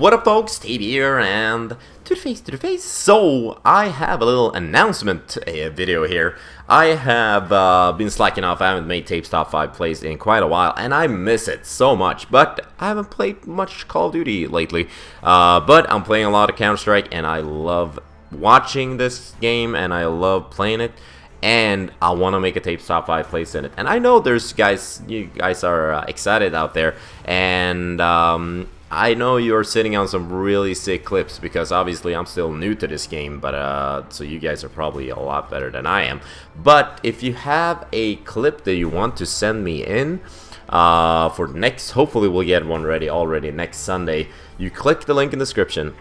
What up folks, Steve here and to the face, to the face. So, I have a little announcement a video here. I have uh, been slacking off, I haven't made Tejbz Top 5 plays in quite a while and I miss it so much. But I haven't played much Call of Duty lately. Uh, but I'm playing a lot of Counter-Strike and I love watching this game and I love playing it and I want to make a Tejbz top five place in it. And I know there's guys, you guys are uh, excited out there, and um, I know you're sitting on some really sick clips because obviously I'm still new to this game, but uh, so you guys are probably a lot better than I am. But if you have a clip that you want to send me in uh, for next, hopefully we'll get one ready already next Sunday. You click the link in the description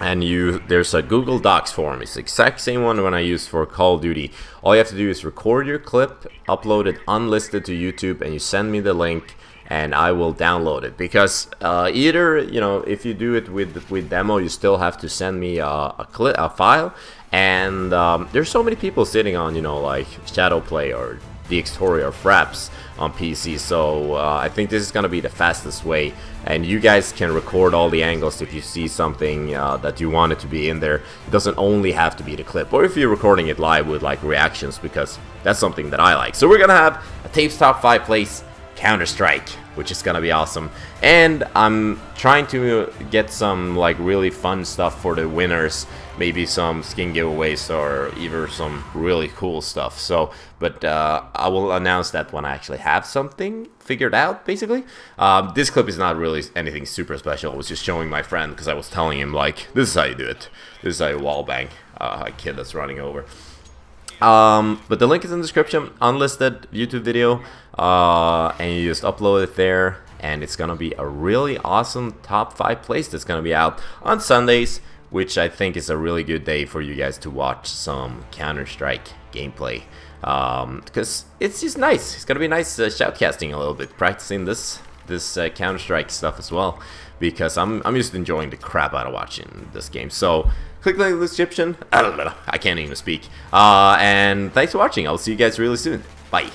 and you there's a Google Docs form. It's the exact same one when I used for Call of Duty. All you have to do is record your clip, upload it unlisted to YouTube, and you send me the link and I will download it. Because uh, either you know if you do it with with demo you still have to send me a, a a file. And um, there's so many people sitting on you know like Shadowplay or the Dxtory or Fraps on PC so uh, I think this is gonna be the fastest way. And you guys can record all the angles if you see something uh, that you want it to be in there. It doesn't only have to be the clip. Or if you're recording it live with like reactions because that's something that I like. So we're gonna have a Tejbz top 5 place Counter-Strike, which is gonna be awesome. And I'm trying to get some like really fun stuff for the winners, maybe some skin giveaways or even some really cool stuff. So, but uh, I will announce that when I actually have something figured out, basically. Um, this clip is not really anything super special. I was just showing my friend because I was telling him like, this is how you do it. This is how you wallbang uh, a kid that's running over. Um, but the link is in the description, unlisted YouTube video, uh, and you just upload it there, and it's gonna be a really awesome top 5 place that's gonna be out on Sundays, which I think is a really good day for you guys to watch some Counter-Strike gameplay. Um, because it's just nice. It's gonna be nice uh, shoutcasting a little bit, practicing this this uh, Counter-Strike stuff as well because I'm, I'm just enjoying the crap out of watching this game. So click the description. I don't know. I can't even speak. Uh, and thanks for watching. I'll see you guys really soon. Bye.